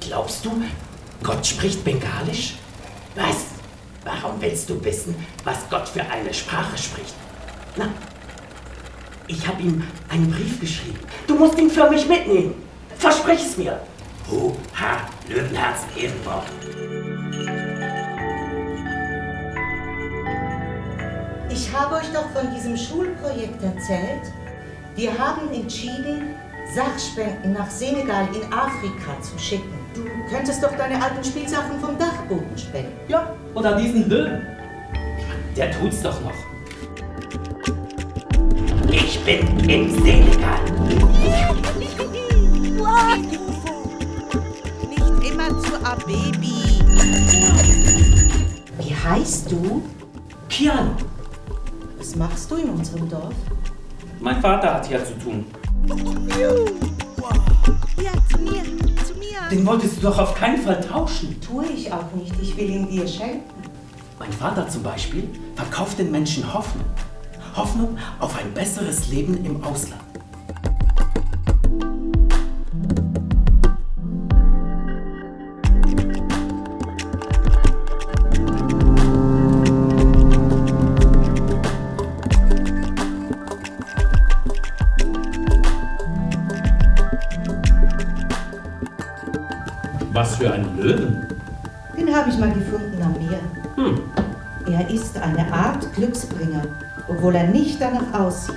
Glaubst du, Gott spricht Bengalisch? Was? Warum willst du wissen, was Gott für eine Sprache spricht? Na, ich habe ihm einen Brief geschrieben. Du musst ihn für mich mitnehmen. Versprich es mir. Hu, ha, Löwenherzen, Ehrenwort. Ich habe euch doch von diesem Schulprojekt erzählt. Wir haben entschieden, Sachspenden nach Senegal in Afrika zu schicken. Du könntest doch deine alten Spielsachen vom Dachboden spenden. Ja, oder diesen Löwen. Der tut's doch noch. Ich bin im Senegal. Nicht immer zu a Baby. Wie heißt du? Piano. Was machst du in unserem Dorf? Mein Vater hat hier zu tun. Ja, zu mir, zu mir. Den wolltest du doch auf keinen Fall tauschen. Tue ich auch nicht. Ich will ihn dir schenken. Mein Vater zum Beispiel verkauft den Menschen Hoffnung. Hoffnung auf ein besseres Leben im Ausland. Was für ein Löwen? Den habe ich mal gefunden am Meer. Hm. Er ist eine Art Glücksbringer, obwohl er nicht danach aussieht.